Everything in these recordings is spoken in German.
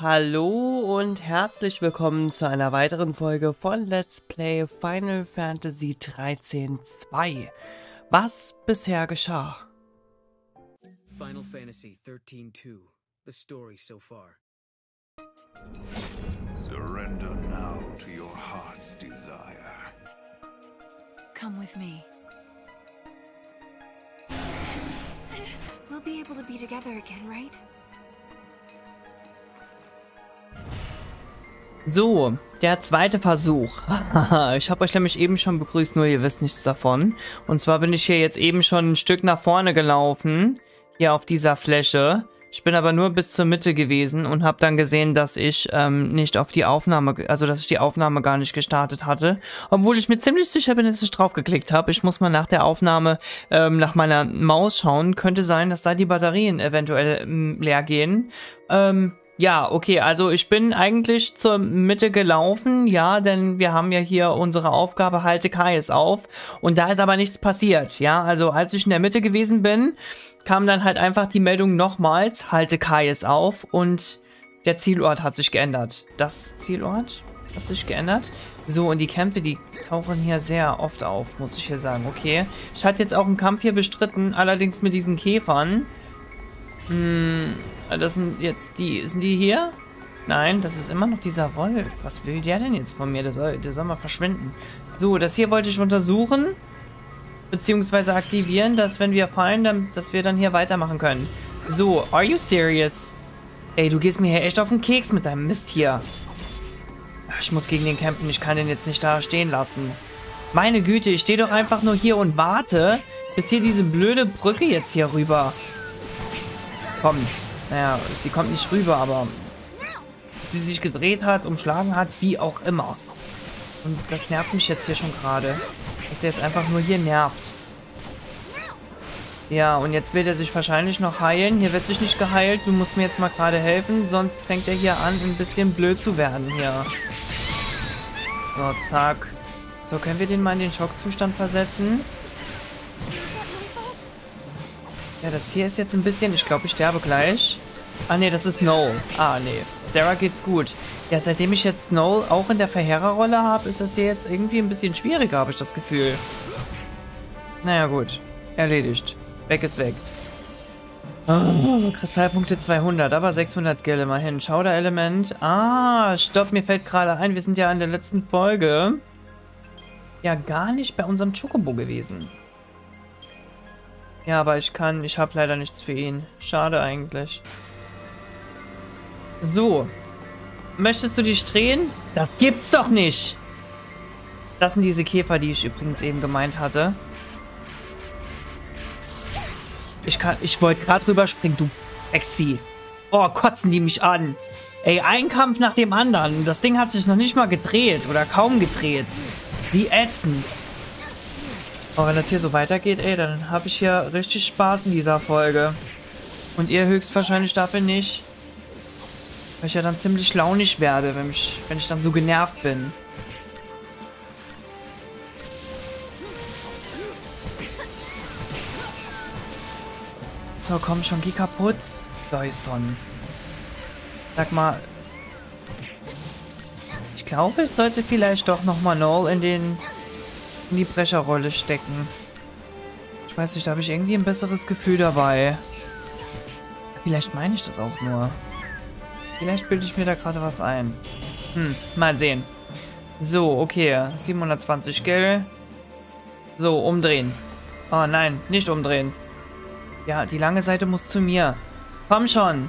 Hallo und herzlich willkommen zu einer weiteren Folge von Let's Play Final Fantasy 13 2. Was bisher geschah? Final Fantasy 13-2. The story so far. Surrender now to your heart's desire. Come with me. We'll be able to be together again, right? So, der zweite Versuch. ich habe euch nämlich eben schon begrüßt, nur ihr wisst nichts davon. Und zwar bin ich hier jetzt eben schon ein Stück nach vorne gelaufen, hier auf dieser Fläche. Ich bin aber nur bis zur Mitte gewesen und habe dann gesehen, dass ich ähm, nicht auf die Aufnahme, also dass ich die Aufnahme gar nicht gestartet hatte. Obwohl ich mir ziemlich sicher bin, dass ich drauf geklickt habe. Ich muss mal nach der Aufnahme ähm, nach meiner Maus schauen. Könnte sein, dass da die Batterien eventuell ähm, leer gehen. Ähm, ja, okay, also ich bin eigentlich zur Mitte gelaufen, ja, denn wir haben ja hier unsere Aufgabe, halte Kais auf und da ist aber nichts passiert, ja, also als ich in der Mitte gewesen bin, kam dann halt einfach die Meldung nochmals, halte Kais auf und der Zielort hat sich geändert. Das Zielort hat sich geändert. So, und die Kämpfe, die tauchen hier sehr oft auf, muss ich hier sagen, okay. Ich hatte jetzt auch einen Kampf hier bestritten, allerdings mit diesen Käfern. Hm, das sind jetzt die. Sind die hier? Nein, das ist immer noch dieser Wolf. Was will der denn jetzt von mir? Der soll, der soll mal verschwinden. So, das hier wollte ich untersuchen. Beziehungsweise aktivieren, dass wenn wir fallen, dann, dass wir dann hier weitermachen können. So, are you serious? Ey, du gehst mir hier echt auf den Keks mit deinem Mist hier. Ich muss gegen den kämpfen. Ich kann den jetzt nicht da stehen lassen. Meine Güte, ich stehe doch einfach nur hier und warte, bis hier diese blöde Brücke jetzt hier rüber kommt. Naja, sie kommt nicht rüber, aber sie sich gedreht hat, umschlagen hat, wie auch immer. Und das nervt mich jetzt hier schon gerade. Dass er jetzt einfach nur hier nervt. Ja, und jetzt wird er sich wahrscheinlich noch heilen. Hier wird sich nicht geheilt. Du musst mir jetzt mal gerade helfen. Sonst fängt er hier an, ein bisschen blöd zu werden hier. So, zack. So, können wir den mal in den Schockzustand versetzen? Ja, das hier ist jetzt ein bisschen... Ich glaube, ich sterbe gleich. Ah, nee, das ist Noel. Ah, nee. Sarah geht's gut. Ja, seitdem ich jetzt Noel auch in der Verheererrolle habe, ist das hier jetzt irgendwie ein bisschen schwieriger, habe ich das Gefühl. Naja, gut. Erledigt. Weg ist weg. Oh, Kristallpunkte 200, aber 600 Gil immerhin. Schauder-Element. Ah, stopp, mir fällt gerade ein, wir sind ja in der letzten Folge ja gar nicht bei unserem Chocobo gewesen. Ja, aber ich kann, ich habe leider nichts für ihn. Schade eigentlich. So. Möchtest du dich drehen? Das gibt's doch nicht! Das sind diese Käfer, die ich übrigens eben gemeint hatte. Ich kann, ich wollte gerade rüberspringen, du Ex-Vieh. Oh, kotzen die mich an. Ey, ein Kampf nach dem anderen. Das Ding hat sich noch nicht mal gedreht oder kaum gedreht. Wie ätzend. Aber wenn das hier so weitergeht, ey, dann habe ich hier richtig Spaß in dieser Folge. Und ihr höchstwahrscheinlich dafür nicht. Weil ich ja dann ziemlich launig werde, wenn ich, wenn ich dann so genervt bin. So, komm schon, geh kaputt. Leuston. Sag mal. Ich glaube, ich sollte vielleicht doch nochmal Noel in den in die Brecherrolle stecken. Ich weiß nicht, da habe ich irgendwie ein besseres Gefühl dabei. Vielleicht meine ich das auch nur. Vielleicht bilde ich mir da gerade was ein. Hm, mal sehen. So, okay. 720 Gel. So, umdrehen. Oh nein, nicht umdrehen. Ja, die lange Seite muss zu mir. Komm schon.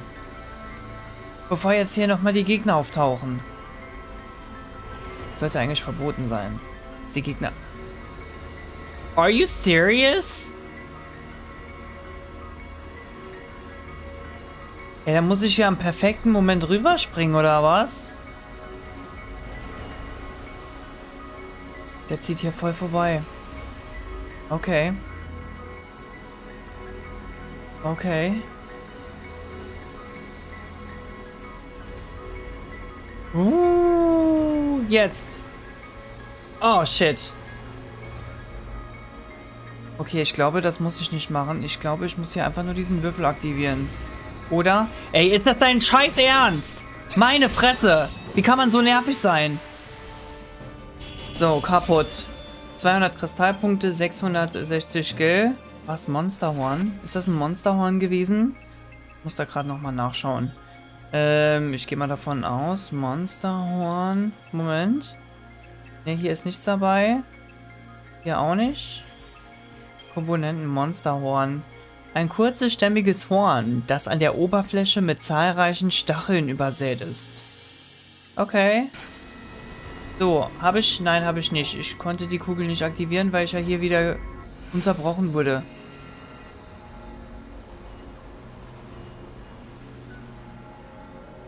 Bevor jetzt hier nochmal die Gegner auftauchen. Sollte eigentlich verboten sein. Dass die Gegner... Are you serious? Ja, dann muss ich ja am perfekten Moment rüberspringen, oder was? Der zieht hier voll vorbei. Okay. Okay. Uh, jetzt. Oh, shit. Okay, ich glaube, das muss ich nicht machen. Ich glaube, ich muss hier einfach nur diesen Würfel aktivieren. Oder? Ey, ist das dein Scheiß Ernst? Meine Fresse! Wie kann man so nervig sein? So, kaputt. 200 Kristallpunkte, 660 Gil. Was, Monsterhorn? Ist das ein Monsterhorn gewesen? Ich muss da gerade nochmal nachschauen. Ähm, ich gehe mal davon aus. Monsterhorn. Moment. Ne, hier ist nichts dabei. Hier auch nicht. Komponenten Monsterhorn. Ein kurzes, stämmiges Horn, das an der Oberfläche mit zahlreichen Stacheln übersät ist. Okay. So, habe ich? Nein, habe ich nicht. Ich konnte die Kugel nicht aktivieren, weil ich ja hier wieder unterbrochen wurde.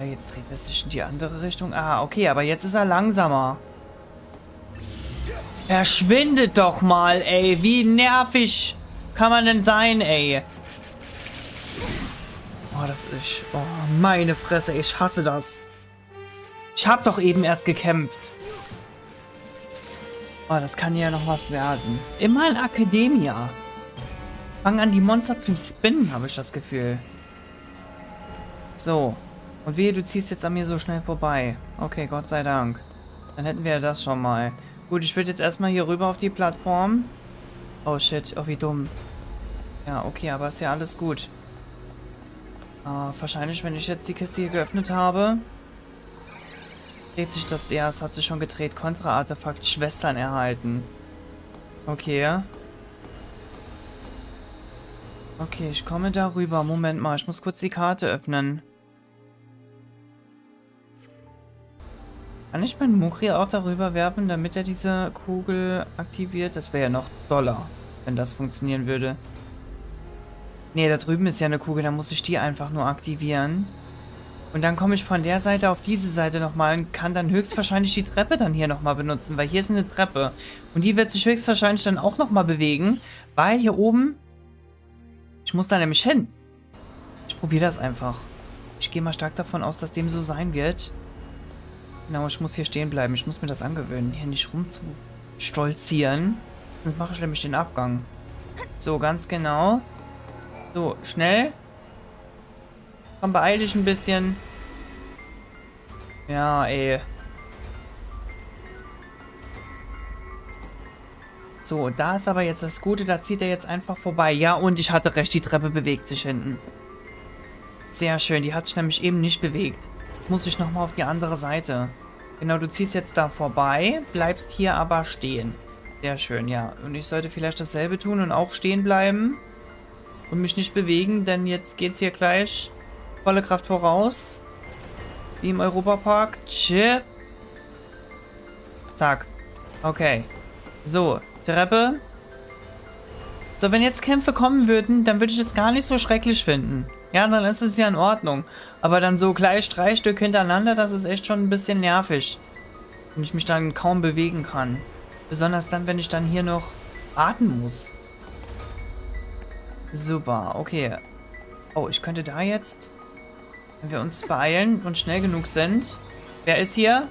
Jetzt dreht es sich in die andere Richtung. Ah, okay, aber jetzt ist er langsamer. Verschwindet doch mal, ey. Wie nervig kann man denn sein, ey? Oh, das ist... Oh, meine Fresse, ich hasse das. Ich hab doch eben erst gekämpft. Oh, das kann ja noch was werden. Immer in Akademia. Fangen an, die Monster zu spinnen, habe ich das Gefühl. So. Und wehe, du ziehst jetzt an mir so schnell vorbei. Okay, Gott sei Dank. Dann hätten wir das schon mal. Gut, ich würde jetzt erstmal hier rüber auf die Plattform. Oh shit, oh wie dumm. Ja, okay, aber ist ja alles gut. Uh, wahrscheinlich, wenn ich jetzt die Kiste hier geöffnet habe, dreht sich das es hat sich schon gedreht. Kontra-Artefakt, Schwestern erhalten. Okay. Okay, ich komme darüber. Moment mal, ich muss kurz die Karte öffnen. Kann ich meinen Mukri auch darüber werfen, damit er diese Kugel aktiviert? Das wäre ja noch doller, wenn das funktionieren würde. Ne, da drüben ist ja eine Kugel, da muss ich die einfach nur aktivieren. Und dann komme ich von der Seite auf diese Seite nochmal und kann dann höchstwahrscheinlich die Treppe dann hier nochmal benutzen, weil hier ist eine Treppe. Und die wird sich höchstwahrscheinlich dann auch nochmal bewegen, weil hier oben... Ich muss da nämlich hin. Ich probiere das einfach. Ich gehe mal stark davon aus, dass dem so sein wird. Genau, ich muss hier stehen bleiben. Ich muss mir das angewöhnen, hier nicht rumzustolzieren. Sonst mache ich nämlich den Abgang. So, ganz genau. So, schnell. Komm, beeil dich ein bisschen. Ja, ey. So, da ist aber jetzt das Gute, da zieht er jetzt einfach vorbei. Ja, und ich hatte recht, die Treppe bewegt sich hinten. Sehr schön, die hat sich nämlich eben nicht bewegt muss ich nochmal auf die andere Seite. Genau, du ziehst jetzt da vorbei, bleibst hier aber stehen. Sehr schön, ja. Und ich sollte vielleicht dasselbe tun und auch stehen bleiben. Und mich nicht bewegen, denn jetzt geht's hier gleich volle Kraft voraus. Wie im Europapark. Chip. Zack. Okay. So, Treppe. So, wenn jetzt Kämpfe kommen würden, dann würde ich es gar nicht so schrecklich finden. Ja, dann ist es ja in Ordnung. Aber dann so gleich drei Stück hintereinander, das ist echt schon ein bisschen nervig. Und ich mich dann kaum bewegen kann. Besonders dann, wenn ich dann hier noch warten muss. Super, okay. Oh, ich könnte da jetzt, wenn wir uns beeilen und schnell genug sind. Wer ist hier?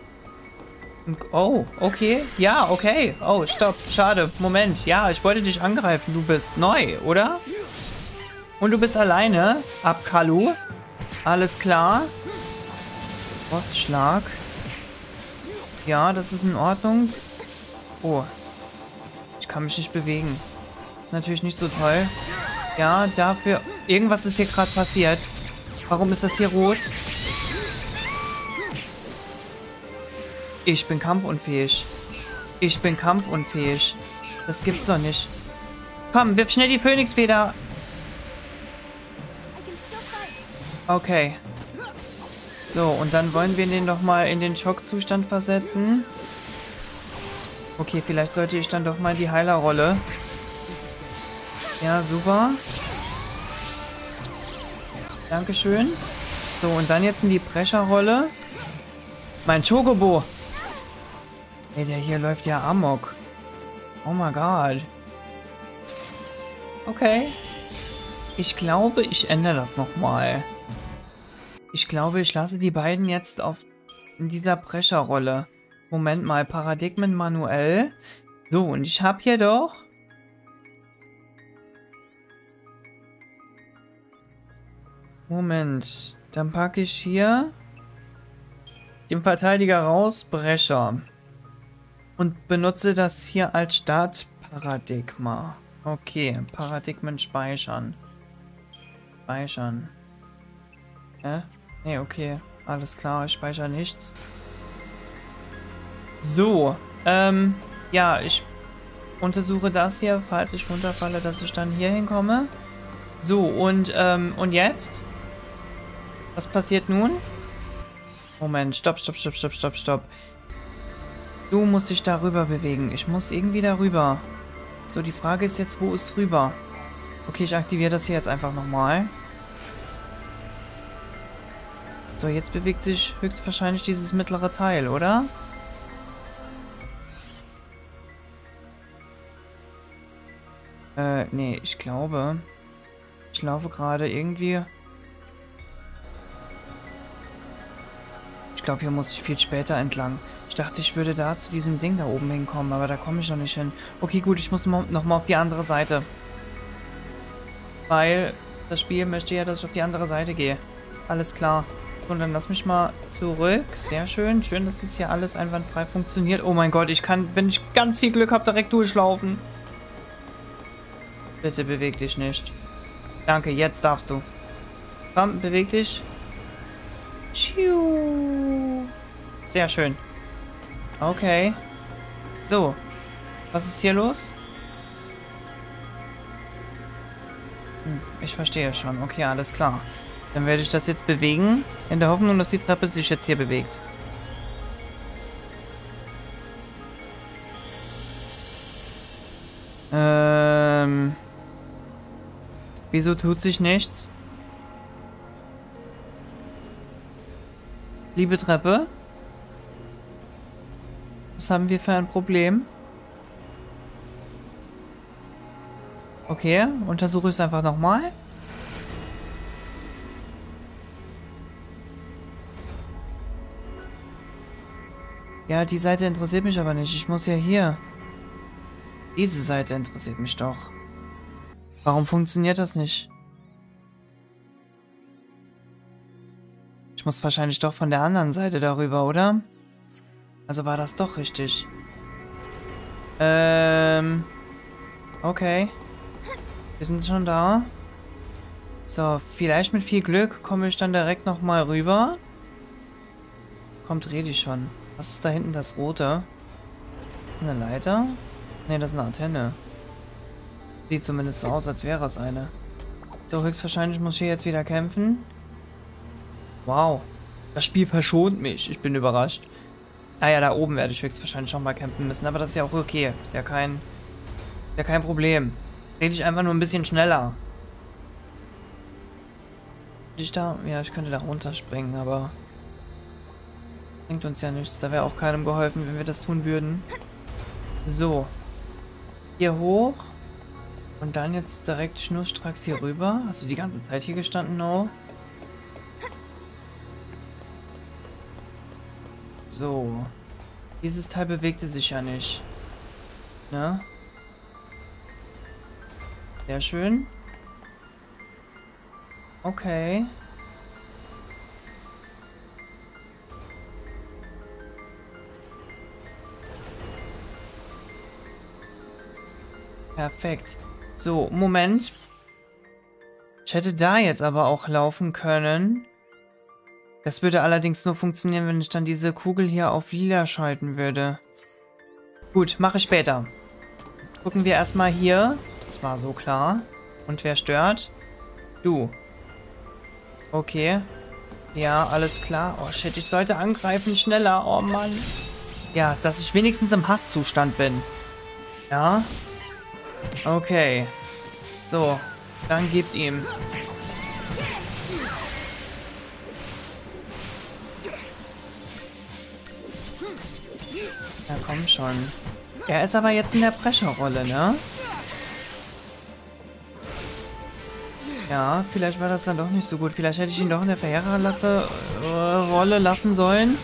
Oh, okay. Ja, okay. Oh, stopp. Schade. Moment. Ja, ich wollte dich angreifen. Du bist neu, oder? Und du bist alleine? Abkalu. Alles klar. Frostschlag. Ja, das ist in Ordnung. Oh. Ich kann mich nicht bewegen. ist natürlich nicht so toll. Ja, dafür... Irgendwas ist hier gerade passiert. Warum ist das hier rot? Ich bin kampfunfähig. Ich bin kampfunfähig. Das gibt's doch nicht. Komm, wirf schnell die Phönixfeder Okay. So, und dann wollen wir den doch mal in den Schockzustand versetzen. Okay, vielleicht sollte ich dann doch mal die Heilerrolle. Ja, super. Dankeschön. So, und dann jetzt in die Brecherrolle. Mein Chocobo. Ey, der hier läuft ja amok. Oh my god. Okay. Ich glaube, ich ändere das nochmal. mal. Ich glaube, ich lasse die beiden jetzt auf in dieser Prescherrolle. Moment mal, Paradigmen manuell. So, und ich habe hier doch... Moment, dann packe ich hier den Verteidiger raus, Brecher. Und benutze das hier als Startparadigma. Okay, Paradigmen speichern. Speichern. Hä? Nee, okay. Alles klar, ich speichere nichts. So, ähm, ja, ich untersuche das hier, falls ich runterfalle, dass ich dann hier hinkomme. So, und, ähm, und jetzt? Was passiert nun? Moment, stopp, stopp, stopp, stopp, stopp, stopp. Du musst dich darüber bewegen. Ich muss irgendwie darüber. So, die Frage ist jetzt, wo ist rüber? Okay, ich aktiviere das hier jetzt einfach nochmal. So, jetzt bewegt sich höchstwahrscheinlich dieses mittlere Teil, oder? Äh, nee, ich glaube... Ich laufe gerade irgendwie... Ich glaube, hier muss ich viel später entlang. Ich dachte, ich würde da zu diesem Ding da oben hinkommen, aber da komme ich noch nicht hin. Okay, gut, ich muss nochmal auf die andere Seite. Weil das Spiel möchte ja, dass ich auf die andere Seite gehe. Alles klar. Und dann lass mich mal zurück. Sehr schön. Schön, dass es hier alles einwandfrei funktioniert. Oh mein Gott, ich kann, wenn ich ganz viel Glück habe, direkt durchlaufen. Bitte beweg dich nicht. Danke, jetzt darfst du. Komm, beweg dich. Sehr schön. Okay. So. Was ist hier los? Hm, ich verstehe schon. Okay, alles klar. Dann werde ich das jetzt bewegen, in der Hoffnung, dass die Treppe sich jetzt hier bewegt. Ähm... Wieso tut sich nichts? Liebe Treppe? Was haben wir für ein Problem? Okay, untersuche ich es einfach nochmal. Ja, die Seite interessiert mich aber nicht. Ich muss ja hier. Diese Seite interessiert mich doch. Warum funktioniert das nicht? Ich muss wahrscheinlich doch von der anderen Seite darüber, oder? Also war das doch richtig. Ähm. Okay. Wir sind schon da. So, vielleicht mit viel Glück komme ich dann direkt nochmal rüber. Kommt Redi schon. Was ist da hinten das Rote? Ist das eine Leiter? Ne, das ist eine Antenne. Sieht zumindest so aus, als wäre es eine. So, höchstwahrscheinlich muss ich hier jetzt wieder kämpfen. Wow. Das Spiel verschont mich. Ich bin überrascht. Ah ja, da oben werde ich höchstwahrscheinlich schon mal kämpfen müssen. Aber das ist ja auch okay. Ist ja kein... Ist ja kein Problem. Rede ich einfach nur ein bisschen schneller. Ich da... Ja, ich könnte da runterspringen, aber... Bringt uns ja nichts. Da wäre auch keinem geholfen, wenn wir das tun würden. So. Hier hoch. Und dann jetzt direkt schnurstracks hier rüber. Hast du die ganze Zeit hier gestanden, No? So. Dieses Teil bewegte sich ja nicht. Ne? Sehr schön. Okay. Perfekt. So, Moment. Ich hätte da jetzt aber auch laufen können. Das würde allerdings nur funktionieren, wenn ich dann diese Kugel hier auf lila schalten würde. Gut, mache ich später. Gucken wir erstmal hier. Das war so klar. Und wer stört? Du. Okay. Ja, alles klar. Oh shit, ich sollte angreifen schneller. Oh Mann. Ja, dass ich wenigstens im Hasszustand bin. Ja. Okay. So, dann gebt ihm. Ja, komm schon. Er ist aber jetzt in der Prescherrolle, ne? Ja, vielleicht war das dann doch nicht so gut. Vielleicht hätte ich ihn doch in der Verheererrolle lassen sollen.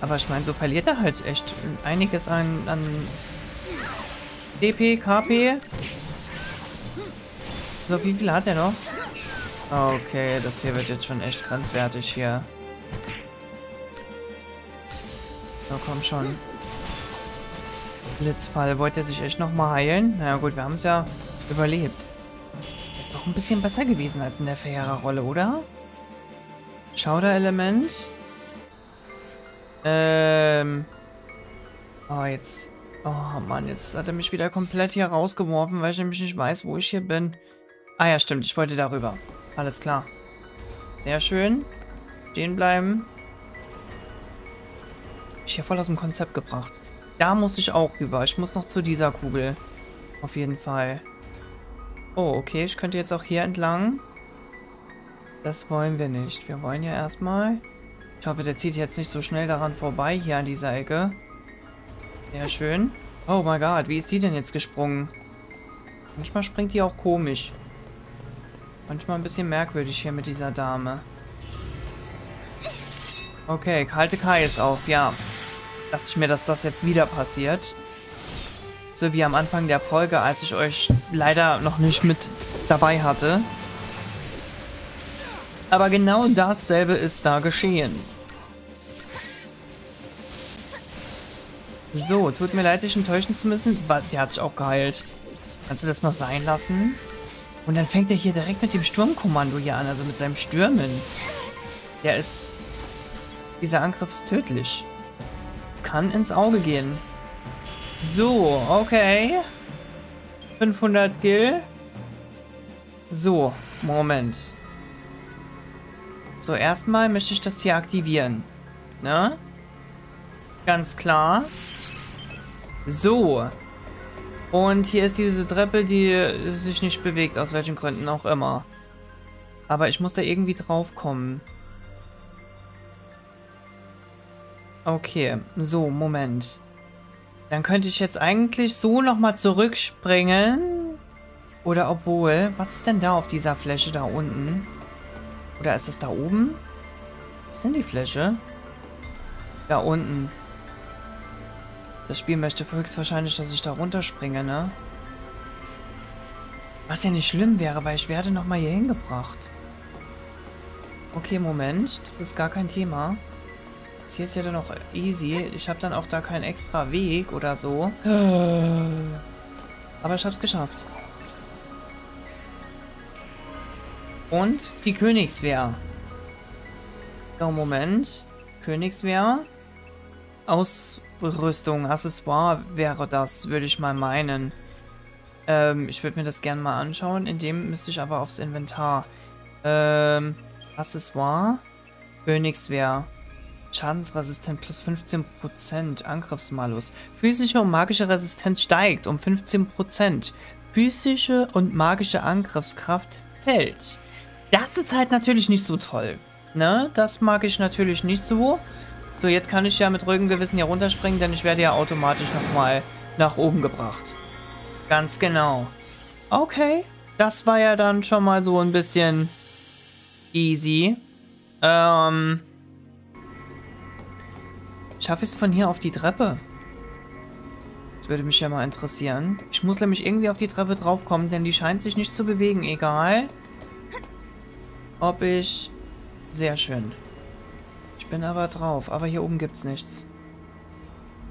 Aber ich meine, so verliert er halt echt einiges an, an DP, KP. So, wie viel hat er noch? Okay, das hier wird jetzt schon echt grenzwertig hier. So, komm schon. Blitzfall. Wollt ihr sich echt nochmal heilen? Na gut, wir haben es ja überlebt. Ist doch ein bisschen besser gewesen als in der Verheerer-Rolle, oder? Schauder-Element. Ähm. Oh, jetzt. Oh, Mann, jetzt hat er mich wieder komplett hier rausgeworfen, weil ich nämlich nicht weiß, wo ich hier bin. Ah ja, stimmt, ich wollte darüber. Alles klar. Sehr schön. Stehen bleiben. Ich hier voll aus dem Konzept gebracht. Da muss ich auch rüber. Ich muss noch zu dieser Kugel. Auf jeden Fall. Oh, okay. Ich könnte jetzt auch hier entlang. Das wollen wir nicht. Wir wollen ja erstmal... Ich hoffe, der zieht jetzt nicht so schnell daran vorbei, hier an dieser Ecke. Sehr schön. Oh mein Gott, wie ist die denn jetzt gesprungen? Manchmal springt die auch komisch. Manchmal ein bisschen merkwürdig hier mit dieser Dame. Okay, kalte Kai ist auf, ja. Dachte ich mir, dass das jetzt wieder passiert. So wie am Anfang der Folge, als ich euch leider noch nicht mit dabei hatte. Aber genau dasselbe ist da geschehen. So, tut mir leid, dich enttäuschen zu müssen. Der hat sich auch geheilt. Kannst du das mal sein lassen? Und dann fängt er hier direkt mit dem Sturmkommando hier an, also mit seinem Stürmen. Der ist... Dieser Angriff ist tödlich. Kann ins Auge gehen. So, okay. 500 Gil. So, Moment. So, erstmal möchte ich das hier aktivieren. Ne? Ganz klar. So. Und hier ist diese Treppe, die sich nicht bewegt, aus welchen Gründen auch immer. Aber ich muss da irgendwie drauf kommen. Okay, so, Moment. Dann könnte ich jetzt eigentlich so nochmal zurückspringen. Oder obwohl, was ist denn da auf dieser Fläche da unten? Oder ist es da oben? Was ist denn die Fläche? Da unten. Das Spiel möchte höchstwahrscheinlich, dass ich da runterspringe, ne? Was ja nicht schlimm wäre, weil ich werde nochmal hier hingebracht. Okay, Moment. Das ist gar kein Thema. Das hier ist ja dann noch easy. Ich habe dann auch da keinen extra Weg oder so. Aber ich habe es geschafft. Und die Königswehr. So, Moment. Königswehr. Ausrüstung, Accessoire wäre das, würde ich mal meinen. Ähm, ich würde mir das gerne mal anschauen. In dem müsste ich aber aufs Inventar. Ähm, Accessoire. Königswehr. Schadensresistent plus 15%. Angriffsmalus. Physische und magische Resistenz steigt um 15%. Physische und magische Angriffskraft fällt. Das ist halt natürlich nicht so toll. Ne? Das mag ich natürlich nicht so. So, jetzt kann ich ja mit ruhigem Gewissen hier runterspringen, denn ich werde ja automatisch nochmal nach oben gebracht. Ganz genau. Okay. Das war ja dann schon mal so ein bisschen easy. Ähm. Schaffe ich es von hier auf die Treppe? Das würde mich ja mal interessieren. Ich muss nämlich irgendwie auf die Treppe draufkommen, denn die scheint sich nicht zu bewegen. Egal ob ich... Sehr schön. Bin aber drauf, aber hier oben gibt es nichts.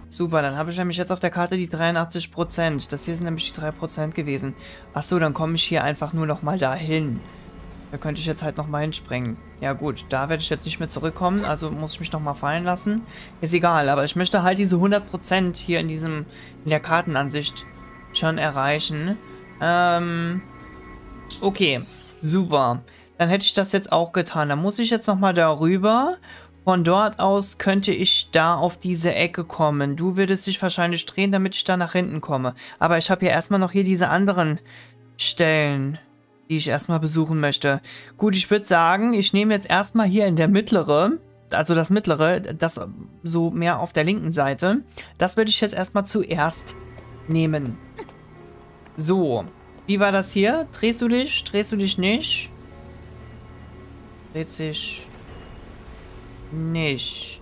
Super, dann habe ich nämlich jetzt auf der Karte die 83%. Das hier sind nämlich die 3% gewesen. Achso, dann komme ich hier einfach nur nochmal dahin. Da könnte ich jetzt halt nochmal hinspringen. Ja gut, da werde ich jetzt nicht mehr zurückkommen, also muss ich mich nochmal fallen lassen. Ist egal, aber ich möchte halt diese 100% hier in diesem, in der Kartenansicht schon erreichen. Ähm, okay, super. Dann hätte ich das jetzt auch getan. Dann muss ich jetzt nochmal darüber. Von dort aus könnte ich da auf diese Ecke kommen. Du würdest dich wahrscheinlich drehen, damit ich da nach hinten komme. Aber ich habe ja erstmal noch hier diese anderen Stellen, die ich erstmal besuchen möchte. Gut, ich würde sagen, ich nehme jetzt erstmal hier in der mittlere, also das mittlere, das so mehr auf der linken Seite. Das würde ich jetzt erstmal zuerst nehmen. So, wie war das hier? Drehst du dich? Drehst du dich nicht? Dreht sich nicht.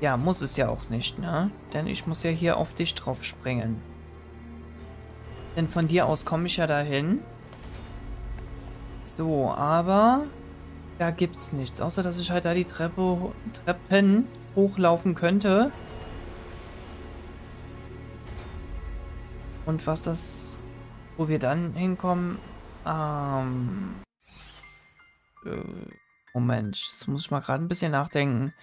Ja, muss es ja auch nicht, ne? Denn ich muss ja hier auf dich drauf springen. Denn von dir aus komme ich ja dahin. So, aber... Da gibt's nichts. Außer, dass ich halt da die Treppe, Treppen hochlaufen könnte. Und was das... Wo wir dann hinkommen... Ähm... Äh, Moment, das muss ich mal gerade ein bisschen nachdenken.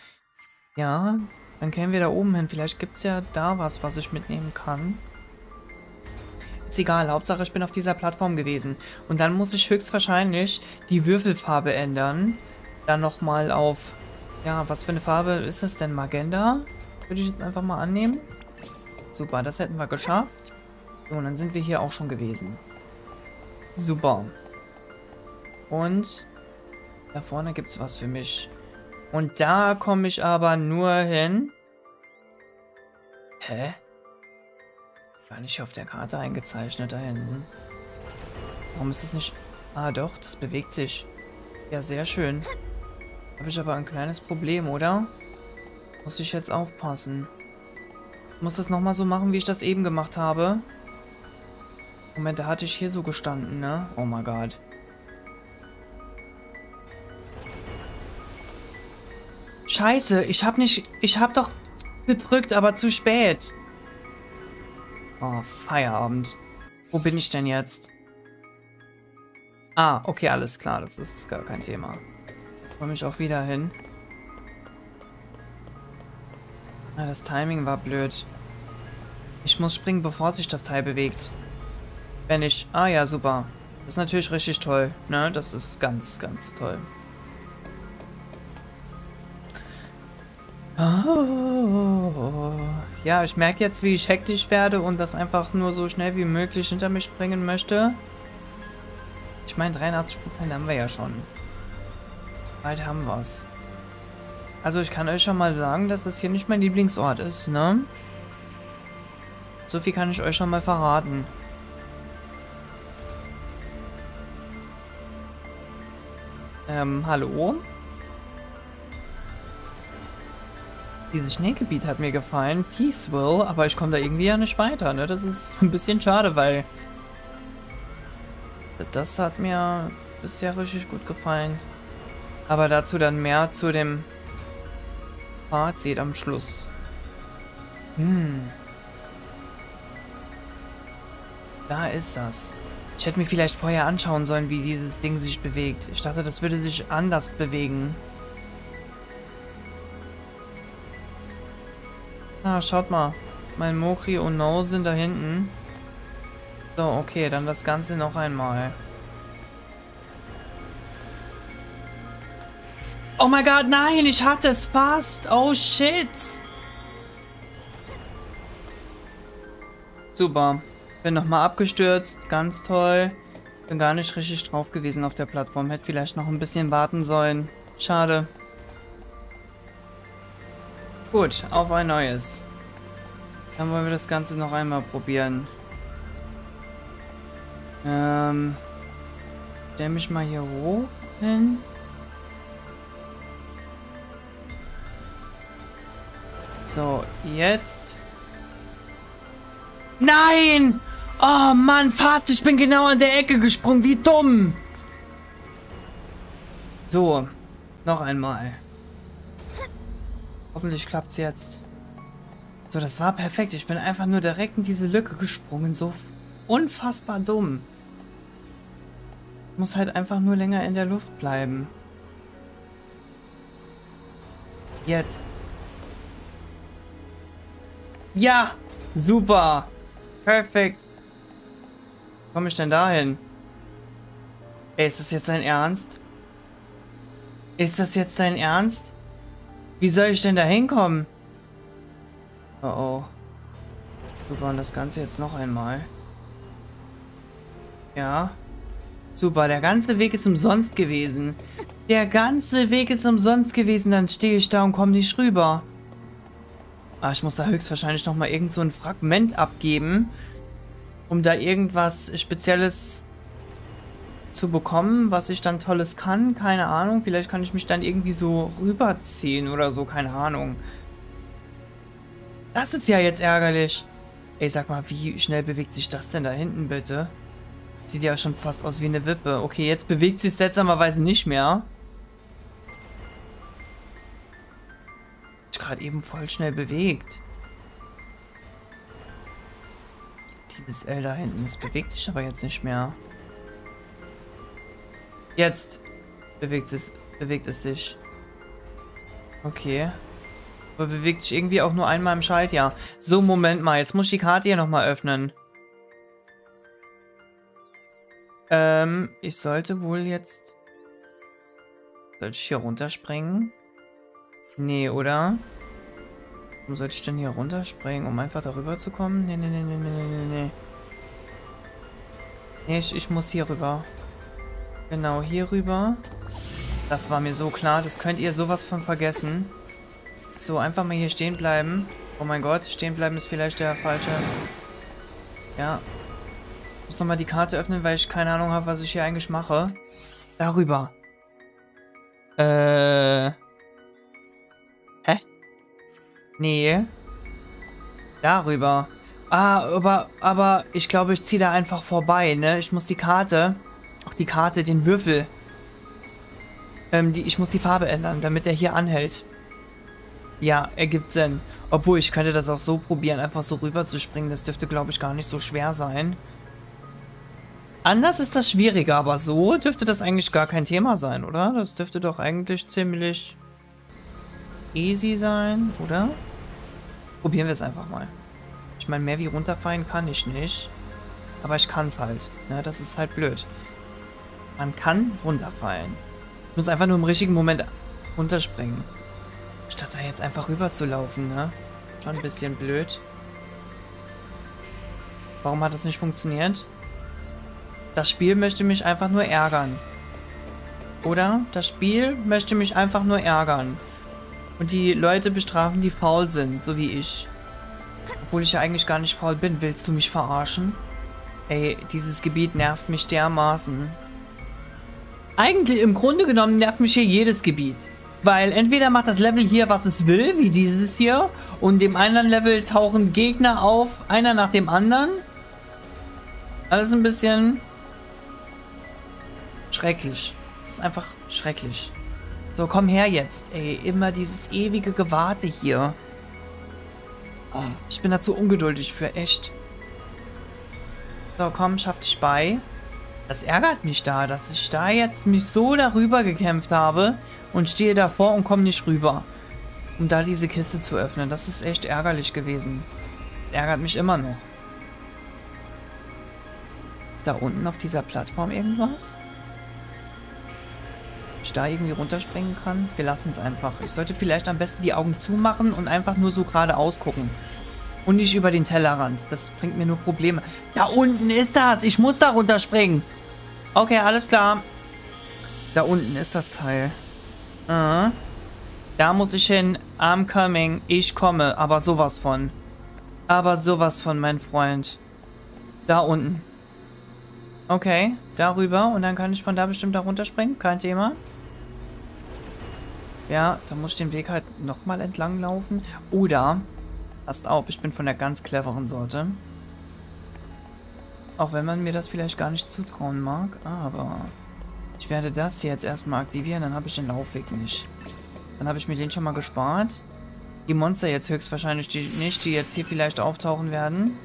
Ja, dann kämen wir da oben hin. Vielleicht gibt es ja da was, was ich mitnehmen kann. Ist egal, Hauptsache ich bin auf dieser Plattform gewesen. Und dann muss ich höchstwahrscheinlich die Würfelfarbe ändern. Dann nochmal auf... Ja, was für eine Farbe ist das denn? Magenta? Würde ich jetzt einfach mal annehmen. Super, das hätten wir geschafft. So, und dann sind wir hier auch schon gewesen. Super. Und da vorne gibt es was für mich. Und da komme ich aber nur hin. Hä? Gar nicht auf der Karte eingezeichnet da hinten. Warum ist das nicht... Ah doch, das bewegt sich. Ja, sehr schön. Habe ich aber ein kleines Problem, oder? Muss ich jetzt aufpassen. Muss das nochmal so machen, wie ich das eben gemacht habe. Moment, da hatte ich hier so gestanden, ne? Oh mein Gott. Scheiße, ich hab nicht... Ich hab doch gedrückt, aber zu spät. Oh, Feierabend. Wo bin ich denn jetzt? Ah, okay, alles klar. Das ist gar kein Thema. Komme ich auch wieder hin. Ah, das Timing war blöd. Ich muss springen, bevor sich das Teil bewegt. Wenn ich... Ah ja, super. Das ist natürlich richtig toll. Ne, das ist ganz, ganz toll. Oh, ja, ich merke jetzt, wie ich hektisch werde und das einfach nur so schnell wie möglich hinter mich springen möchte. Ich meine, 83% haben wir ja schon. Bald haben wir es. Also ich kann euch schon mal sagen, dass das hier nicht mein Lieblingsort ist, ne? So viel kann ich euch schon mal verraten. Ähm, hallo? Dieses Schneegebiet hat mir gefallen. Peaceville, aber ich komme da irgendwie ja nicht weiter, ne? Das ist ein bisschen schade, weil... Das hat mir bisher richtig gut gefallen. Aber dazu dann mehr zu dem Fazit am Schluss. Hm. Da ist das. Ich hätte mir vielleicht vorher anschauen sollen, wie dieses Ding sich bewegt. Ich dachte, das würde sich anders bewegen. Ah, schaut mal. Mein Mokri und No sind da hinten. So, okay, dann das Ganze noch einmal. Oh mein Gott, nein, ich hatte es fast. Oh shit. Super. Bin nochmal abgestürzt. Ganz toll. Bin gar nicht richtig drauf gewesen auf der Plattform. Hätte vielleicht noch ein bisschen warten sollen. Schade. Gut, auf ein neues. Dann wollen wir das Ganze noch einmal probieren. Ähm. Stell mich mal hier hoch hin. So, jetzt. Nein! Oh Mann, fast, ich bin genau an der Ecke gesprungen. Wie dumm! So, noch einmal. Hoffentlich klappt's jetzt. So, das war perfekt. Ich bin einfach nur direkt in diese Lücke gesprungen. So unfassbar dumm. Muss halt einfach nur länger in der Luft bleiben. Jetzt. Ja! Super! Perfekt. Komme ich denn dahin? Ey, ist das jetzt dein Ernst? Ist das jetzt dein Ernst? Wie soll ich denn da hinkommen? Oh oh. Super, und das Ganze jetzt noch einmal. Ja. Super, der ganze Weg ist umsonst gewesen. Der ganze Weg ist umsonst gewesen, dann stehe ich da und komme nicht rüber. Ah, ich muss da höchstwahrscheinlich nochmal irgend so ein Fragment abgeben, um da irgendwas Spezielles zu bekommen, was ich dann Tolles kann. Keine Ahnung. Vielleicht kann ich mich dann irgendwie so rüberziehen oder so. Keine Ahnung. Das ist ja jetzt ärgerlich. Ey, sag mal, wie schnell bewegt sich das denn da hinten bitte? Sieht ja schon fast aus wie eine Wippe. Okay, jetzt bewegt sich seltsamerweise nicht mehr. Sich gerade eben voll schnell bewegt. Dieses L da hinten, das bewegt sich aber jetzt nicht mehr. Jetzt bewegt es, bewegt es sich. Okay. Aber bewegt sich irgendwie auch nur einmal im Schaltjahr. So, Moment mal. Jetzt muss ich die Karte hier nochmal öffnen. Ähm, ich sollte wohl jetzt... Sollte ich hier runterspringen? Nee, oder? Wo sollte ich denn hier runterspringen, um einfach darüber zu kommen? Nee, nee, nee, nee, nee, nee, nee. Nee, ich, ich muss hier rüber. Genau, hier rüber. Das war mir so klar. Das könnt ihr sowas von vergessen. So, einfach mal hier stehen bleiben. Oh mein Gott, stehen bleiben ist vielleicht der falsche... Ja. Ich muss nochmal die Karte öffnen, weil ich keine Ahnung habe, was ich hier eigentlich mache. Darüber. Äh... Hä? Nee. Darüber. Ah, aber, aber ich glaube, ich ziehe da einfach vorbei, ne? Ich muss die Karte, auch die Karte, den Würfel, ähm, die, ich muss die Farbe ändern, damit er hier anhält. Ja, ergibt Sinn. Obwohl, ich könnte das auch so probieren, einfach so rüber zu springen. Das dürfte, glaube ich, gar nicht so schwer sein. Anders ist das schwieriger, aber so dürfte das eigentlich gar kein Thema sein, oder? Das dürfte doch eigentlich ziemlich easy sein, oder? Probieren wir es einfach mal. Ich meine, mehr wie runterfallen kann ich nicht. Aber ich kann es halt. Ne? Das ist halt blöd. Man kann runterfallen. Ich muss einfach nur im richtigen Moment runterspringen. Statt da jetzt einfach rüber zu laufen, ne? Schon ein bisschen blöd. Warum hat das nicht funktioniert? Das Spiel möchte mich einfach nur ärgern. Oder? Das Spiel möchte mich einfach nur ärgern. Und die Leute bestrafen, die faul sind, so wie ich. Obwohl ich ja eigentlich gar nicht faul bin. Willst du mich verarschen? Ey, dieses Gebiet nervt mich dermaßen. Eigentlich im Grunde genommen nervt mich hier jedes Gebiet. Weil entweder macht das Level hier, was es will, wie dieses hier, und dem anderen Level tauchen Gegner auf, einer nach dem anderen. Alles ein bisschen schrecklich. Das ist einfach schrecklich. So, komm her jetzt, ey. Immer dieses ewige Gewarte hier. Oh, ich bin dazu ungeduldig für, echt. So, komm, schaff dich bei. Das ärgert mich da, dass ich da jetzt mich so darüber gekämpft habe und stehe davor und komme nicht rüber. Um da diese Kiste zu öffnen. Das ist echt ärgerlich gewesen. Ärgert mich immer noch. Ist da unten auf dieser Plattform irgendwas? Ich da irgendwie runterspringen kann? Wir lassen es einfach. Ich sollte vielleicht am besten die Augen zumachen und einfach nur so geradeaus gucken. Und nicht über den Tellerrand. Das bringt mir nur Probleme. Da unten ist das. Ich muss da runterspringen. Okay, alles klar. Da unten ist das Teil. Uh, da muss ich hin. I'm coming. Ich komme. Aber sowas von. Aber sowas von, mein Freund. Da unten. Okay, darüber. Und dann kann ich von da bestimmt da runterspringen. Kein Thema. Ja, da muss ich den Weg halt nochmal entlang laufen. Oder, passt auf, ich bin von der ganz cleveren Sorte. Auch wenn man mir das vielleicht gar nicht zutrauen mag, aber ich werde das hier jetzt erstmal aktivieren, dann habe ich den Laufweg nicht. Dann habe ich mir den schon mal gespart. Die Monster jetzt höchstwahrscheinlich die nicht, die jetzt hier vielleicht auftauchen werden.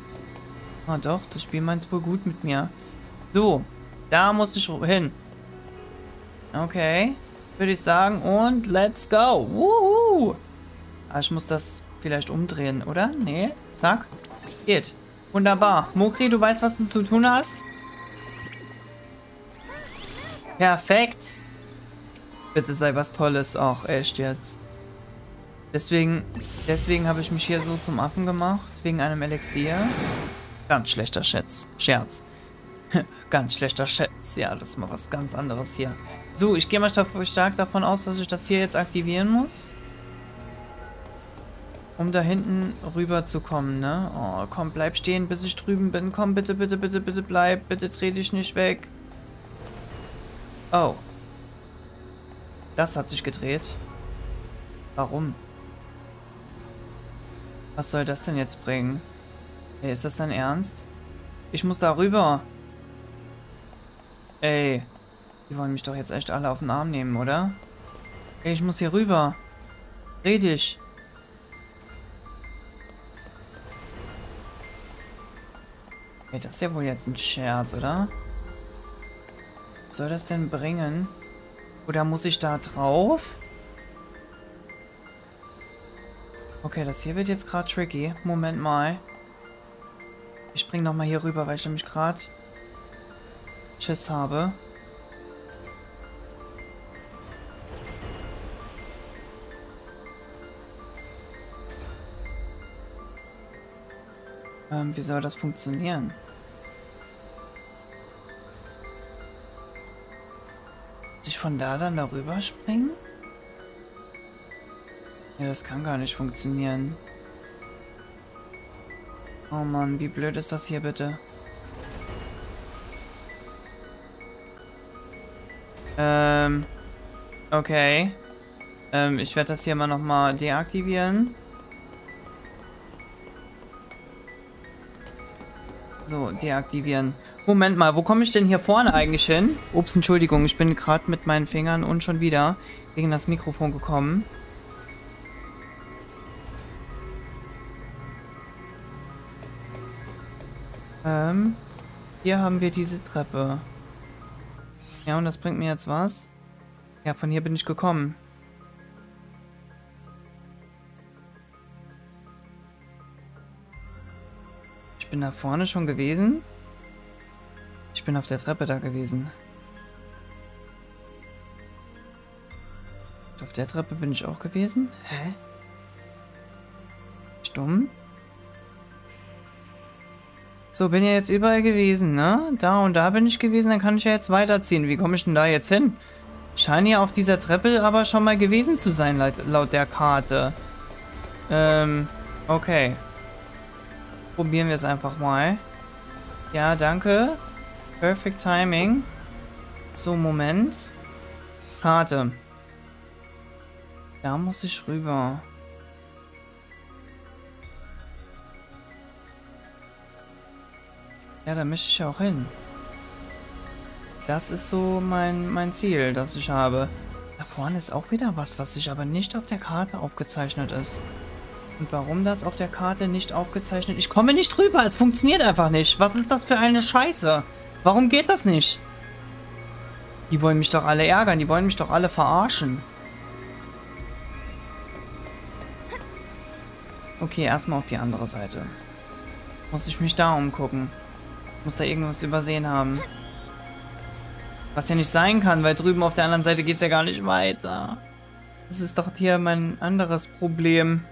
Ah doch, das Spiel meint wohl gut mit mir. So, da muss ich hin. Okay, würde ich sagen. Und let's go. Wuhu. Ah, ich muss das vielleicht umdrehen, oder? Nee, zack. Geht. Wunderbar. Mokri, du weißt, was du zu tun hast? Perfekt. Bitte sei was Tolles. Auch echt jetzt. Deswegen, deswegen habe ich mich hier so zum Affen gemacht. Wegen einem Elixier. Ganz schlechter Schätz. Scherz. ganz schlechter Schätz. Ja, das ist mal was ganz anderes hier. So, ich gehe mal stark davon aus, dass ich das hier jetzt aktivieren muss. Um da hinten rüber zu kommen, ne? Oh, komm, bleib stehen, bis ich drüben bin. Komm, bitte, bitte, bitte, bitte bleib. Bitte dreh dich nicht weg. Oh. Das hat sich gedreht. Warum? Was soll das denn jetzt bringen? Ey, ist das dein Ernst? Ich muss da rüber. Ey. Die wollen mich doch jetzt echt alle auf den Arm nehmen, oder? Ey, ich muss hier rüber. Dreh dich. Okay, das ist ja wohl jetzt ein Scherz, oder? Was soll das denn bringen? Oder muss ich da drauf? Okay, das hier wird jetzt gerade tricky. Moment mal. Ich spring noch mal hier rüber, weil ich nämlich gerade Schiss habe. Ähm, wie soll das funktionieren? Muss ich von da dann darüber springen? Ja, das kann gar nicht funktionieren. Oh Mann, wie blöd ist das hier bitte? Ähm, okay. Ähm, ich werde das hier mal nochmal deaktivieren. So, deaktivieren. Moment mal, wo komme ich denn hier vorne eigentlich hin? Ups, Entschuldigung, ich bin gerade mit meinen Fingern und schon wieder gegen das Mikrofon gekommen. Ähm, hier haben wir diese Treppe. Ja, und das bringt mir jetzt was? Ja, von hier bin ich gekommen. Bin da vorne schon gewesen. Ich bin auf der Treppe da gewesen. Und auf der Treppe bin ich auch gewesen? Hä? Stumm? So, bin ja jetzt überall gewesen, ne? Da und da bin ich gewesen, dann kann ich ja jetzt weiterziehen. Wie komme ich denn da jetzt hin? Scheine ja auf dieser Treppe aber schon mal gewesen zu sein, laut, laut der Karte. Ähm, okay. Probieren wir es einfach mal. Ja, danke. Perfect Timing. So, Moment. Karte. Da muss ich rüber. Ja, da möchte ich auch hin. Das ist so mein, mein Ziel, das ich habe. Da vorne ist auch wieder was, was sich aber nicht auf der Karte aufgezeichnet ist. Und warum das auf der Karte nicht aufgezeichnet? Ich komme nicht rüber, es funktioniert einfach nicht. Was ist das für eine Scheiße? Warum geht das nicht? Die wollen mich doch alle ärgern, die wollen mich doch alle verarschen. Okay, erstmal auf die andere Seite. Muss ich mich da umgucken. Muss da irgendwas übersehen haben. Was ja nicht sein kann, weil drüben auf der anderen Seite geht es ja gar nicht weiter. Das ist doch hier mein anderes Problem.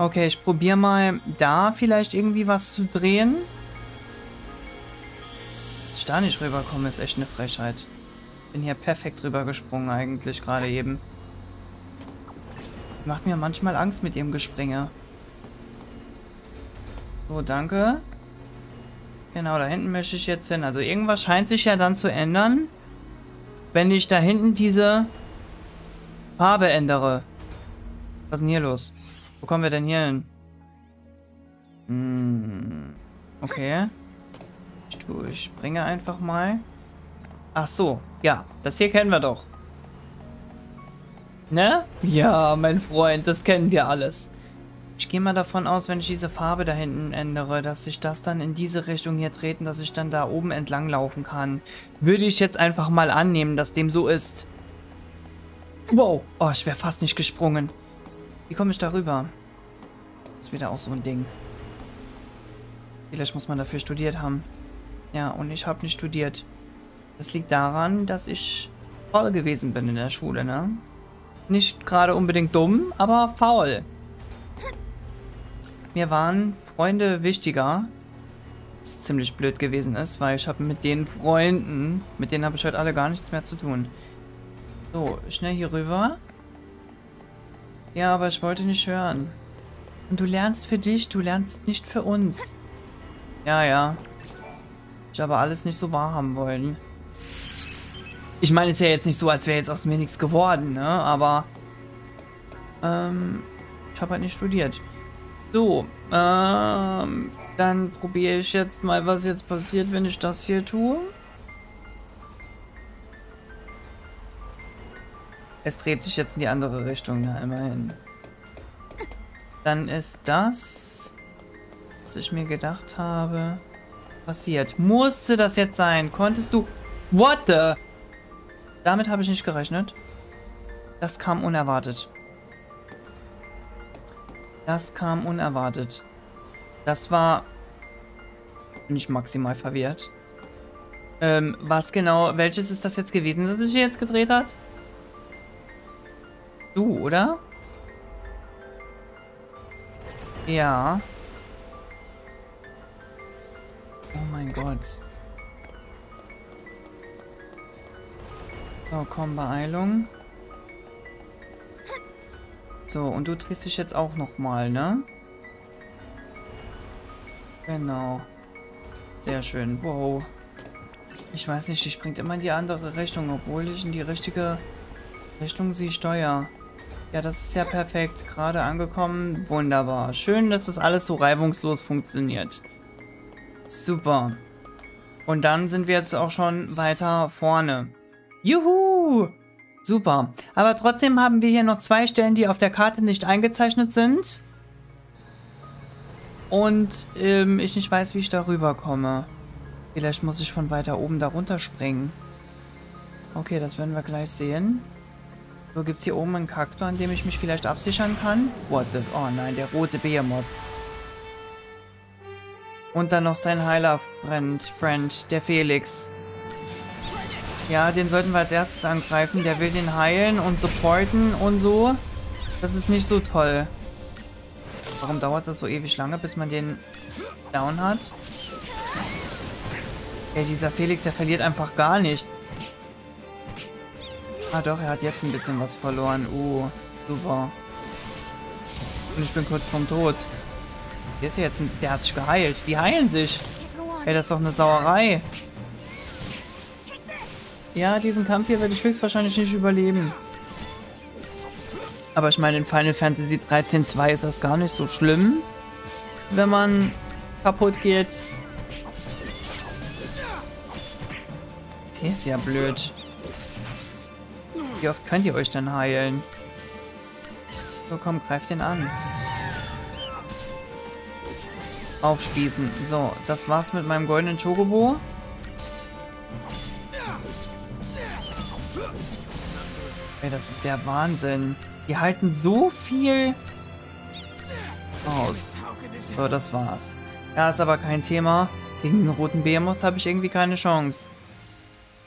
Okay, ich probiere mal da vielleicht irgendwie was zu drehen. Dass ich da nicht rüberkomme, ist echt eine Frechheit. Bin hier perfekt rübergesprungen eigentlich gerade eben. Macht mir manchmal Angst mit ihrem Gespringe. So, danke. Genau, da hinten möchte ich jetzt hin. Also irgendwas scheint sich ja dann zu ändern, wenn ich da hinten diese Farbe ändere. Was ist denn hier los? Wo kommen wir denn hier hin? Hm, okay. Ich, tue, ich springe einfach mal. Ach so, ja, das hier kennen wir doch. Ne? Ja, mein Freund, das kennen wir alles. Ich gehe mal davon aus, wenn ich diese Farbe da hinten ändere, dass sich das dann in diese Richtung hier treten, dass ich dann da oben entlang laufen kann. Würde ich jetzt einfach mal annehmen, dass dem so ist. Wow. Oh, ich wäre fast nicht gesprungen. Wie komme ich da rüber? Das ist wieder auch so ein Ding. Vielleicht muss man dafür studiert haben. Ja, und ich habe nicht studiert. Das liegt daran, dass ich faul gewesen bin in der Schule, ne? Nicht gerade unbedingt dumm, aber faul. Mir waren Freunde wichtiger. Was ziemlich blöd gewesen ist, weil ich habe mit den Freunden, mit denen habe ich heute alle gar nichts mehr zu tun. So, schnell hier rüber. Ja, aber ich wollte nicht hören. Und du lernst für dich, du lernst nicht für uns. Ja, ja. Ich habe alles nicht so wahrhaben wollen. Ich meine, es ist ja jetzt nicht so, als wäre jetzt aus mir nichts geworden, ne? Aber ähm, ich habe halt nicht studiert. So, ähm, dann probiere ich jetzt mal, was jetzt passiert, wenn ich das hier tue. Es dreht sich jetzt in die andere Richtung, na immerhin. Dann ist das was ich mir gedacht habe, passiert. Musste das jetzt sein? Konntest du... What the... Damit habe ich nicht gerechnet. Das kam unerwartet. Das kam unerwartet. Das war nicht maximal verwirrt. Ähm, was genau, welches ist das jetzt gewesen, das sich jetzt gedreht hat? Du, oder? Ja. Oh mein Gott. So, komm, Beeilung. So, und du drehst dich jetzt auch nochmal, ne? Genau. Sehr schön. Wow. Ich weiß nicht, die springt immer in die andere Richtung, obwohl ich in die richtige Richtung sie steuere. Ja, das ist ja perfekt. Gerade angekommen. Wunderbar. Schön, dass das alles so reibungslos funktioniert. Super. Und dann sind wir jetzt auch schon weiter vorne. Juhu! Super. Aber trotzdem haben wir hier noch zwei Stellen, die auf der Karte nicht eingezeichnet sind. Und ähm, ich nicht weiß, wie ich darüber komme. Vielleicht muss ich von weiter oben darunter springen. Okay, das werden wir gleich sehen. So, gibt es hier oben einen Kaktor, an dem ich mich vielleicht absichern kann? What the... Oh nein, der rote Behemoth. Und dann noch sein Heiler-Friend, Friend, der Felix. Ja, den sollten wir als erstes angreifen. Der will den heilen und supporten und so. Das ist nicht so toll. Warum dauert das so ewig lange, bis man den down hat? Ey, dieser Felix, der verliert einfach gar nichts. Ah doch, er hat jetzt ein bisschen was verloren. Uh, super. Und ich bin kurz vorm Tod. Der ist jetzt, ein, der hat sich geheilt. Die heilen sich. Ey, das ist doch eine Sauerei. Ja, diesen Kampf hier werde ich höchstwahrscheinlich nicht überleben. Aber ich meine, in Final Fantasy 13 2 ist das gar nicht so schlimm, wenn man kaputt geht. Der ist ja blöd. Wie oft könnt ihr euch denn heilen? So, komm, greift den an. Aufspießen. So, das war's mit meinem goldenen Chocobo. Ey, das ist der Wahnsinn. Die halten so viel aus. So, das war's. Ja, ist aber kein Thema. Gegen den roten Behemoth habe ich irgendwie keine Chance.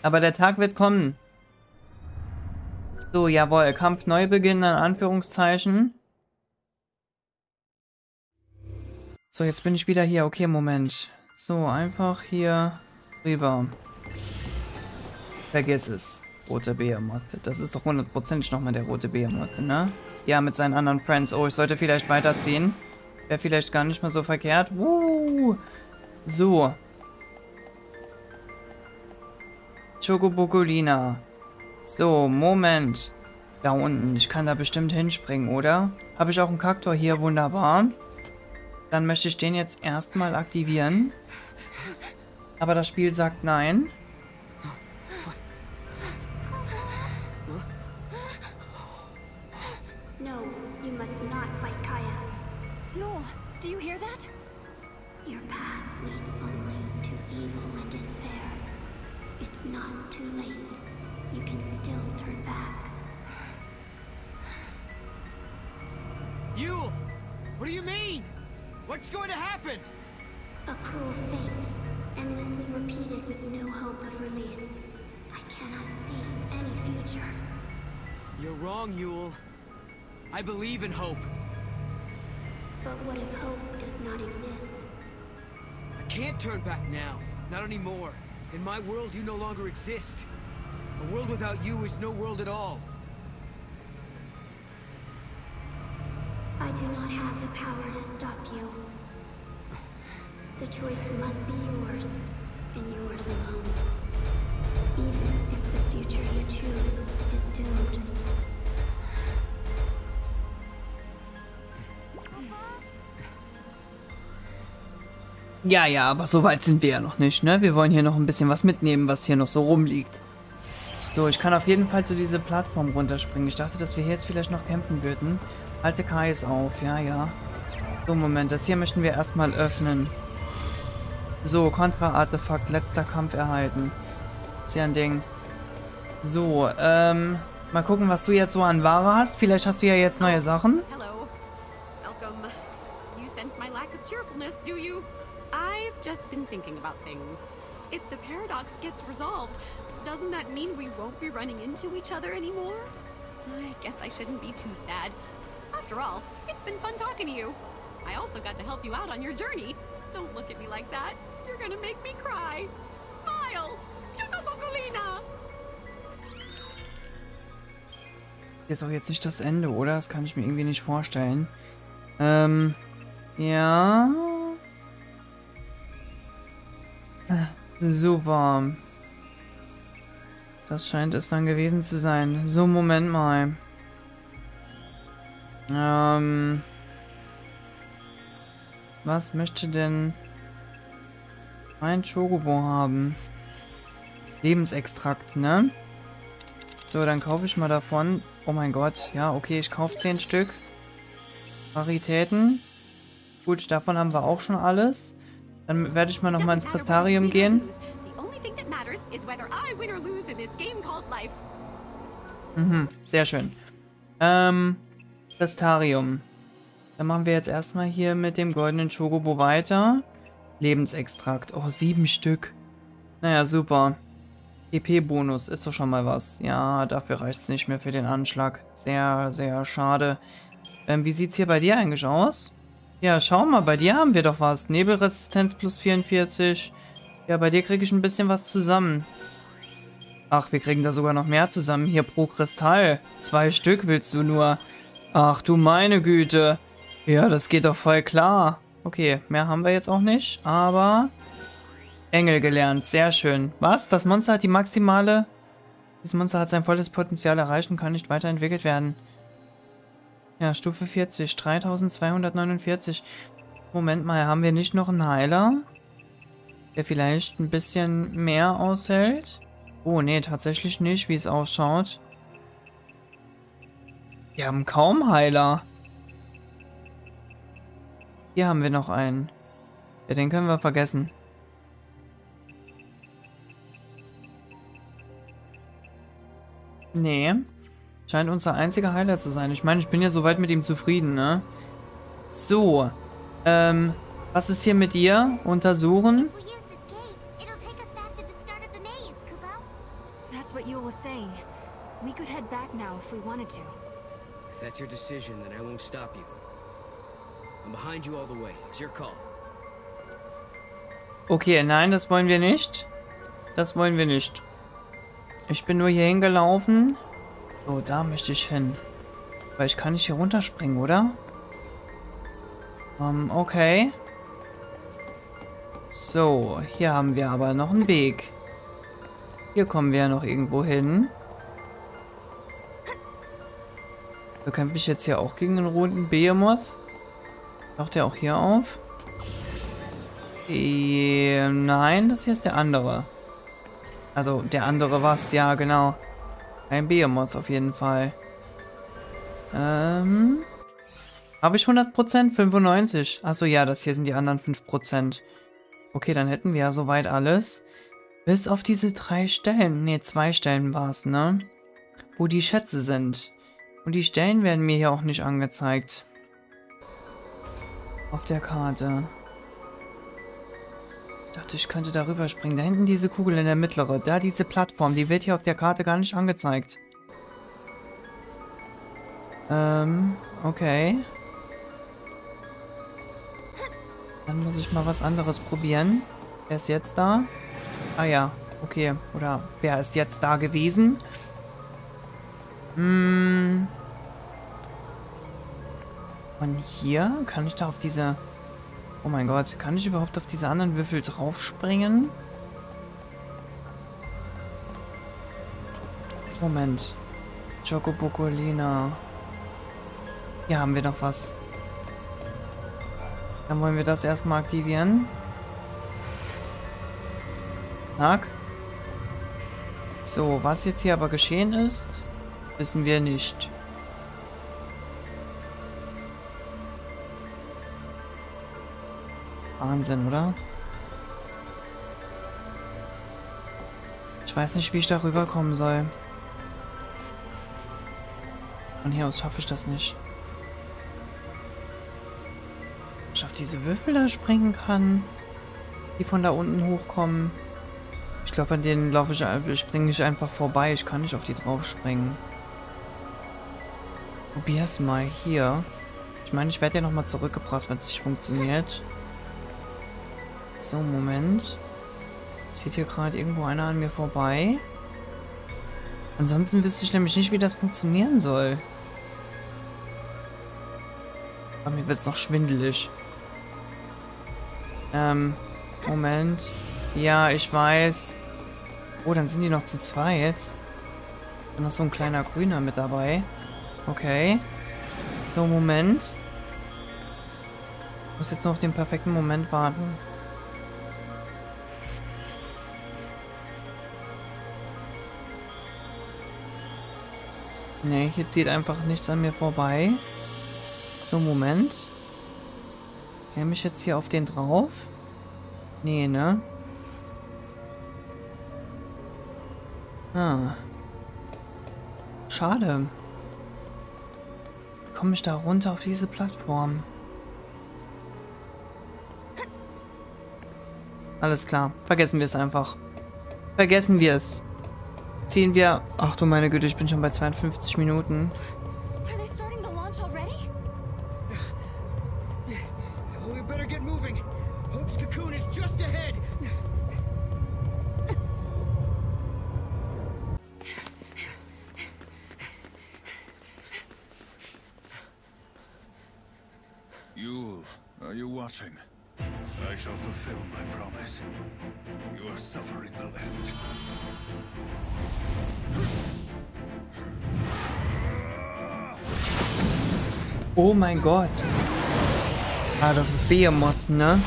Aber der Tag wird kommen. So, jawohl. Kampf neu beginnen, in Anführungszeichen. So, jetzt bin ich wieder hier. Okay, Moment. So, einfach hier rüber. Vergiss es. Rote Behemoth. Das ist doch hundertprozentig nochmal der rote Behemoth, ne? Ja, mit seinen anderen Friends. Oh, ich sollte vielleicht weiterziehen. Wäre vielleicht gar nicht mal so verkehrt. Uh, so. Chocobocolina. So, Moment. Da unten. Ich kann da bestimmt hinspringen, oder? Habe ich auch einen Kaktor hier? Wunderbar. Dann möchte ich den jetzt erstmal aktivieren. Aber das Spiel sagt nein. No, you must not fight Caius. Noel, do you hear that? Your path leads only to evil and despair. It's not too late. You can still turn back. Yule! What do you mean? What's going to happen? A cruel fate, endlessly repeated with no hope of release. I cannot see any future. You're wrong, Yule. I believe in hope. But what if hope does not exist? I can't turn back now. Not anymore. In my world, you no longer exist. A world without you is no world at all. I do not have the power to stop you. The choice must be yours, and yours alone. Even if the future you choose is doomed. Ja, ja, aber so weit sind wir ja noch nicht, ne? Wir wollen hier noch ein bisschen was mitnehmen, was hier noch so rumliegt. So, ich kann auf jeden Fall zu dieser Plattform runterspringen. Ich dachte, dass wir hier jetzt vielleicht noch kämpfen würden. Halte Kais auf, ja, ja. So, Moment, das hier möchten wir erstmal öffnen. So, Kontra-Artefakt, letzter Kampf erhalten. Ist ja ein Ding. So, ähm, mal gucken, was du jetzt so an Ware hast. Vielleicht hast du ja jetzt neue Sachen. Hello. Welcome. You sense my lack of cheerfulness, do you? I've just been thinking about things. If the paradox gets resolved, doesn't that mean we won't be running into each other anymore? I guess I shouldn't be too sad. After all, it's been fun talking to you. I also got to help you out on your journey. Don't look at me like that. You're gonna make me cry. Smile! Chocobocolina! Ist auch jetzt nicht das Ende, oder? Das kann ich mir irgendwie nicht vorstellen. Ähm, ja. Ah, Super. Das scheint es dann gewesen zu sein. So, Moment mal. Ähm. Was möchte denn mein Chocobo haben? Lebensextrakt, ne? So, dann kaufe ich mal davon. Oh mein Gott. Ja, okay, ich kaufe 10 Stück. Raritäten. Gut, davon haben wir auch schon alles. Dann werde ich mal noch mal ins Kristarium gehen. Mhm, sehr schön. Ähm, Kristarium. Dann machen wir jetzt erstmal hier mit dem goldenen Chocobo weiter. Lebensextrakt. Oh, sieben Stück. Naja, super. EP-Bonus ist doch schon mal was. Ja, dafür reicht es nicht mehr für den Anschlag. Sehr, sehr schade. Ähm, wie sieht's hier bei dir eigentlich aus? Ja, schau mal, bei dir haben wir doch was. Nebelresistenz plus 44. Ja, bei dir kriege ich ein bisschen was zusammen. Ach, wir kriegen da sogar noch mehr zusammen. Hier pro Kristall. Zwei Stück willst du nur. Ach du meine Güte. Ja, das geht doch voll klar. Okay, mehr haben wir jetzt auch nicht, aber... Engel gelernt, sehr schön. Was? Das Monster hat die maximale... Dieses Monster hat sein volles Potenzial erreicht und kann nicht weiterentwickelt werden. Ja, Stufe 40, 3249. Moment mal, haben wir nicht noch einen Heiler? Der vielleicht ein bisschen mehr aushält? Oh, nee, tatsächlich nicht, wie es ausschaut. Wir haben kaum Heiler. Hier haben wir noch einen. Ja, den können wir vergessen. Nee. Scheint unser einziger Heiler zu sein. Ich meine, ich bin ja soweit mit ihm zufrieden, ne? So. Ähm, was ist hier mit dir? Untersuchen. Back now if we wanted to. If that's your decision, then I won't stop you. I'm behind you all the way. It's your call. Okay, nein, das wollen wir nicht. Das wollen wir nicht. Ich bin nur hier hingelaufen. So, da möchte ich hin. Weil ich kann nicht hier runterspringen, oder? Ähm, okay. So, hier haben wir aber noch einen Weg. Hier kommen wir ja noch irgendwo hin. Bekämpfe ich jetzt hier auch gegen einen roten Behemoth? Taucht der auch hier auf? Äh, nein, das hier ist der andere. Also, der andere was? Ja, genau. Ein Behemoth auf jeden Fall. Ähm... Habe ich 100%? 95. Achso, ja, das hier sind die anderen 5%. Okay, dann hätten wir ja soweit alles. Bis auf diese drei Stellen. Ne, zwei Stellen war es, ne? Wo die Schätze sind. Und die Stellen werden mir hier auch nicht angezeigt. Auf der Karte. Ich dachte, ich könnte darüber springen. Da hinten diese Kugel in der mittlere. Da diese Plattform. Die wird hier auf der Karte gar nicht angezeigt. Ähm, okay. Dann muss ich mal was anderes probieren. Wer ist jetzt da? Ah ja, okay. Oder wer ist jetzt da gewesen? Hm. Und hier kann ich da auf diese... Oh mein Gott, kann ich überhaupt auf diese anderen Würfel draufspringen? Moment. Chocobocolina. Hier haben wir noch was. Dann wollen wir das erstmal aktivieren. Tag. So, was jetzt hier aber geschehen ist, wissen wir nicht. Wahnsinn, oder? Ich weiß nicht, wie ich da rüberkommen soll. Von hier aus schaffe ich das nicht. Ich auf diese Würfel da springen kann, die von da unten hochkommen. Ich glaube, an denen laufe ich, springe ich einfach vorbei. Ich kann nicht auf die drauf springen. Probier's mal hier. Ich meine, ich werde ja nochmal zurückgebracht, wenn es nicht funktioniert. So, Moment. Zieht hier gerade irgendwo einer an mir vorbei? Ansonsten wüsste ich nämlich nicht, wie das funktionieren soll. Aber mir wird es noch schwindelig. Ähm, Moment. Ja, ich weiß. Oh, dann sind die noch zu zweit. Dann ist so ein kleiner Grüner mit dabei. Okay. So, Moment. Ich muss jetzt nur auf den perfekten Moment warten. Nee, hier zieht einfach nichts an mir vorbei. So, Moment. Käme ich jetzt hier auf den drauf? Nee, ne? Ah. Schade. Wie komme ich da runter auf diese Plattform? Alles klar. Vergessen wir es einfach. Vergessen wir es. Ziehen wir... Ach du meine Güte, ich bin schon bei 52 Minuten. You watching? I shall fulfill my promise. Your suffering will end. Oh mein Gott. Ah, das ist Behemoth, ne?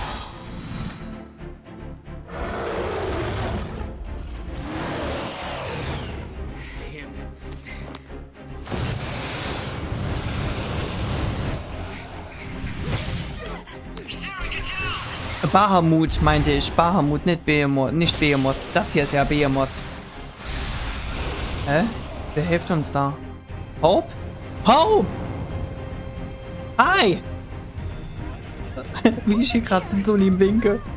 Bahamut meinte ich. Bahamut, nicht Behemoth. Nicht Behemoth. Das hier ist ja Behemoth. Hä? Wer hilft uns da? Hope? Hope! Hi! Wie ich hier gerade so lieb winke. Good.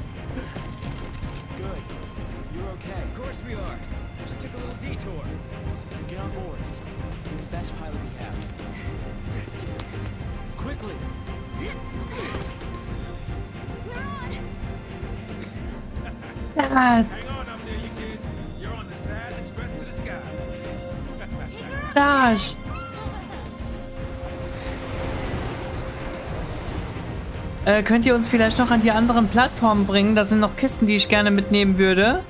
Äh, könnt ihr uns vielleicht noch an die anderen Plattformen bringen? Da sind noch Kisten, die ich gerne mitnehmen würde.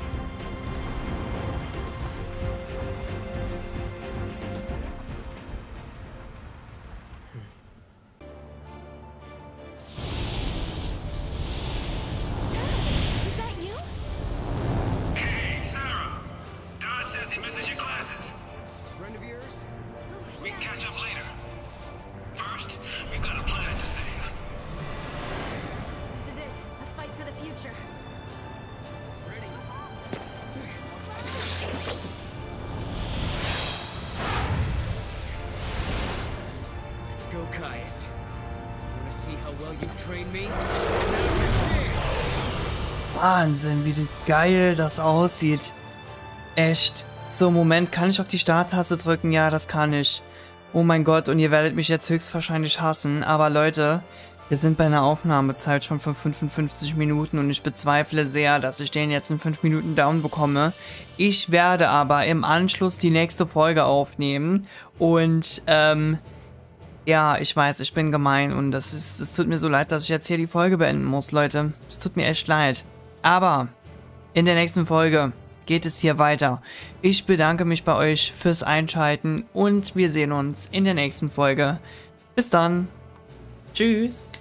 Geil das aussieht. Echt. So, Moment, kann ich auf die Starttaste drücken? Ja, das kann ich. Oh mein Gott, und ihr werdet mich jetzt höchstwahrscheinlich hassen. Aber Leute, wir sind bei einer Aufnahmezeit schon von 55 Minuten und ich bezweifle sehr, dass ich den jetzt in 5 Minuten down bekomme. Ich werde aber im Anschluss die nächste Folge aufnehmen und, ähm, ja, ich weiß, ich bin gemein und das ist, es tut mir so leid, dass ich jetzt hier die Folge beenden muss, Leute. Es tut mir echt leid. Aber in der nächsten Folge geht es hier weiter. Ich bedanke mich bei euch fürs Einschalten und wir sehen uns in der nächsten Folge. Bis dann. Tschüss.